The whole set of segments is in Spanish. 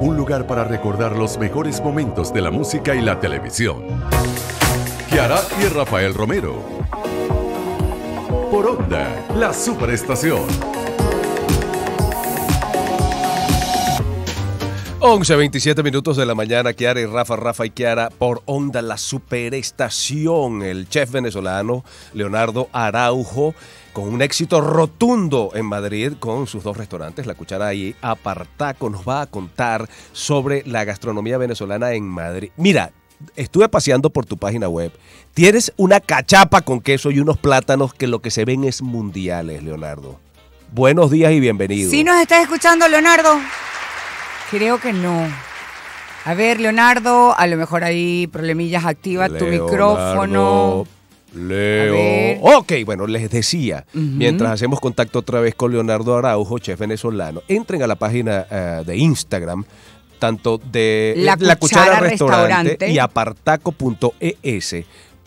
un lugar para recordar los mejores momentos de la música y la televisión. Kiara y Rafael Romero. Por Onda, la superestación. 11, 27 minutos de la mañana, Kiara y Rafa, Rafa y Kiara, por Onda, la superestación. El chef venezolano Leonardo Araujo, con un éxito rotundo en Madrid con sus dos restaurantes, La Cuchara y Apartaco, nos va a contar sobre la gastronomía venezolana en Madrid. Mira, estuve paseando por tu página web. Tienes una cachapa con queso y unos plátanos que lo que se ven es mundiales, Leonardo. Buenos días y bienvenido. ¿Sí nos estás escuchando, Leonardo? Creo que no. A ver, Leonardo, a lo mejor hay problemillas. Activa tu micrófono. Leo. Ok, bueno, les decía, mientras hacemos contacto otra vez con Leonardo Araujo, chef venezolano, entren a la página eh, de Instagram, tanto de La Cuchara Restaurante. y apartaco.es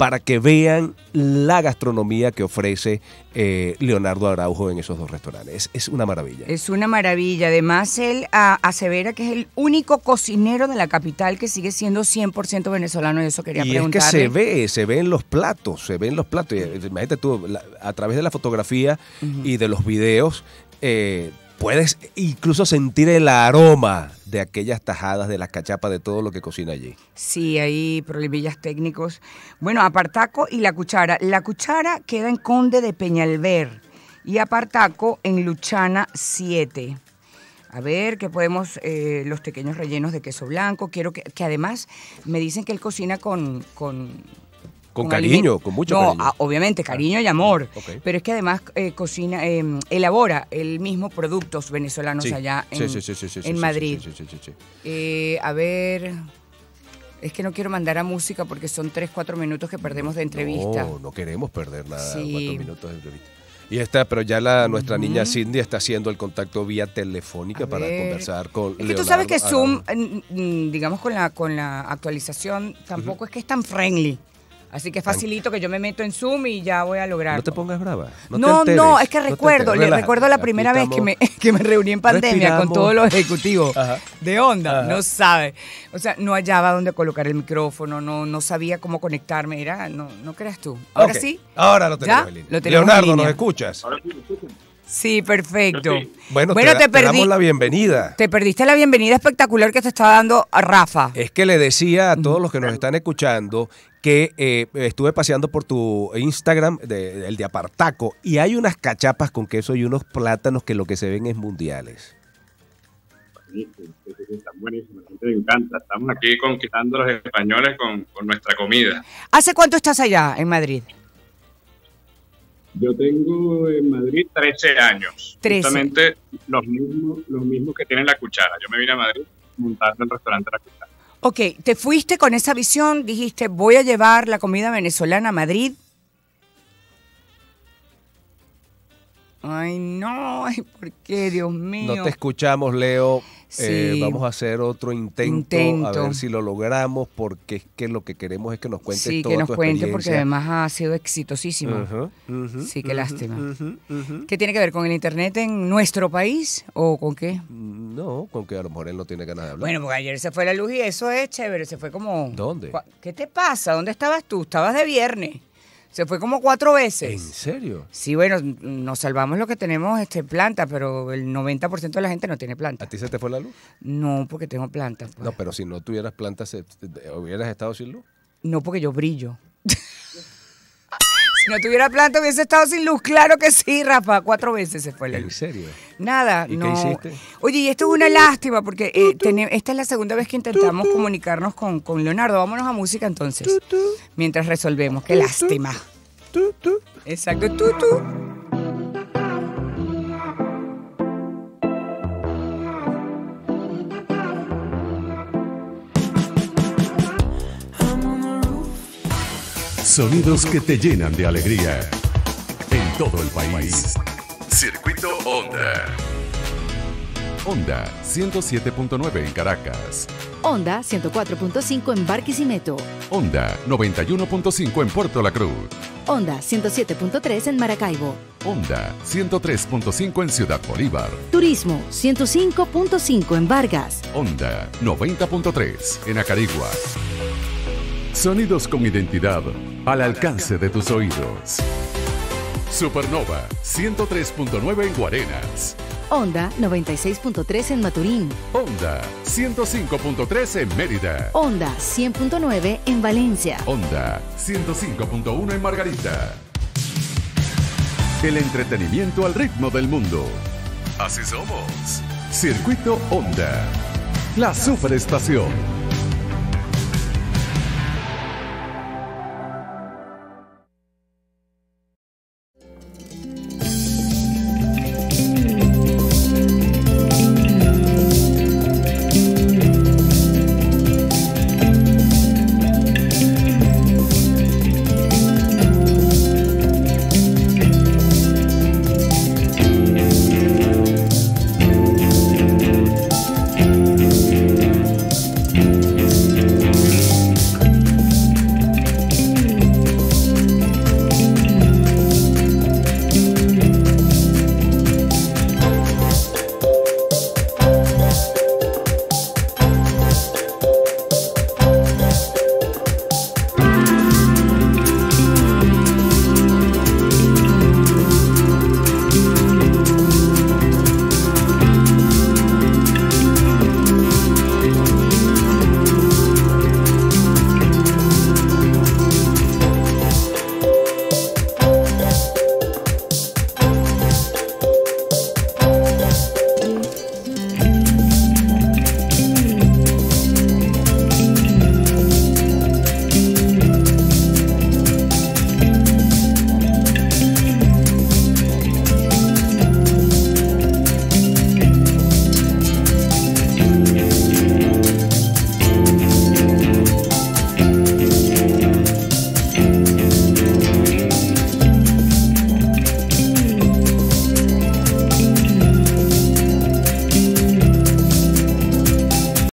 para que vean la gastronomía que ofrece eh, Leonardo Araujo en esos dos restaurantes. Es, es una maravilla. Es una maravilla. Además, él asevera que es el único cocinero de la capital que sigue siendo 100% venezolano. Y eso quería Y es que preguntarle. se ve, se ve en los platos, se ve en los platos. Eh, Imagínate tú, la- a través de la fotografía y de los videos, eh, puedes incluso sentir el aroma de aquellas tajadas, de las cachapas, de todo lo que cocina allí. Sí, hay problemillas técnicos. Bueno, Apartaco y La Cuchara. La Cuchara queda en Conde de Peñalver y Apartaco en Luchana 7. A ver, que podemos, eh, los pequeños rellenos de queso blanco. Quiero que, que además me dicen que él cocina con... con Con con cariño, alimento- con mucho no, cariño. ah, obviamente, cariño y amor. Pero es que además eh, cocina, eh, elabora el mismo productos venezolanos Sí, allá en, sí, sí, Madrid. Eh, a ver. Es que no quiero mandar a música porque son 3, 4 minutos que perdemos de entrevista. No, no queremos perder nada, Sí. cuatro minutos de entrevista. Y esta, pero ya la, nuestra niña Cindy está haciendo el contacto vía telefónica A para ver. conversar con Es que tú sabes que Leonardo Zoom, digamos con la, con la actualización, tampoco es que es tan friendly. Así que facilito que yo me meto en Zoom y ya voy a lograrlo. No te pongas brava. No, No, te no, alteres, es que recuerdo, le recuerdo la primera vez que me, que me reuní en pandemia con todos los ejecutivos Ajá. de onda, Ajá. no sabe. O sea, no hallaba dónde colocar el micrófono, no, no sabía cómo conectarme, era, no, no creas tú. Ahora sí. Ahora lo tenemos ¿Ya? en línea. Lo tenemos en Leonardo, ¿nos escuchas? Sí, perfecto. Bueno, Bueno, te, te te damos perdí. la bienvenida. Te perdiste la bienvenida espectacular que te estaba dando a Rafa. Es que le decía a todos los que nos están escuchando que eh, estuve paseando por tu Instagram, de- el de Apartaco, y hay unas cachapas con queso y unos plátanos que lo que se ven es mundiales. Buenísimo, sí, sí, sí, están buenísimos, a la gente le encanta. Estamos aquí conquistando a los españoles con, con nuestra comida. ¿Hace cuánto estás allá en Madrid? Yo tengo en Madrid 13 años. 13. Justamente los mismos, los mismos que tienen la cuchara. Yo me vine a Madrid montando el restaurante La Cuchara. Ok, te fuiste con esa visión, dijiste, voy a llevar la comida venezolana a Madrid. Ay, no, ay, ¿por qué, Dios mío? No te escuchamos, Leo. Eh, vamos a hacer otro intento, Intento. a ver si lo logramos, porque es que lo que queremos es que nos cuentes sí, toda que nos tu cuente, porque además ha sido exitosísimo. Sí, qué lástima. ¿Qué tiene que ver con el Internet en nuestro país o con qué? No, con que a lo mejor él no tiene ganas de hablar. Bueno, porque ayer se fue la luz y eso es chévere, se fue como... ¿Dónde? ¿Qué te pasa? ¿Dónde estabas tú? Estabas de viernes. Se fue como cuatro ¿En veces. serio? Sí, bueno, nos salvamos lo que tenemos este planta, pero el 90% de la gente no tiene planta. ¿A ti se te fue la luz? No, porque tengo planta. pues. No, pero si no tuvieras te- ¿hubieras estado sin luz? No, porque yo brillo. Si no tuviera planta hubiese estado sin luz. Claro que sí, Rafa. Cuatro veces se fue la ¿En luz. serio? Nada, ¿Y qué no. hiciste? Oye, y esto es una lástima porque eh, esta es la segunda vez que intentamos comunicarnos con, con Leonardo. Vámonos a música entonces. Mientras resolvemos. Qué lástima. Exacto, tú, tú. Sonidos que te llenan de alegría. En todo el país. Circuito Onda. Onda 107.9 en Caracas. Onda 104.5 en Barquisimeto. Onda 91.5 en Puerto La Cruz. Onda 107.3 en Maracaibo. Onda 103.5 en Ciudad Bolívar. Turismo 105.5 en Vargas. Onda 90.3 en Acarigua. Sonidos con identidad al alcance de tus oídos. Supernova 103.9 en Guarenas. Onda 96.3 en Maturín. Onda 105.3 en Mérida. Onda 100.9 en Valencia. Onda 105.1 en Margarita. El entretenimiento al ritmo del mundo. Así somos. Circuito Onda. La superestación.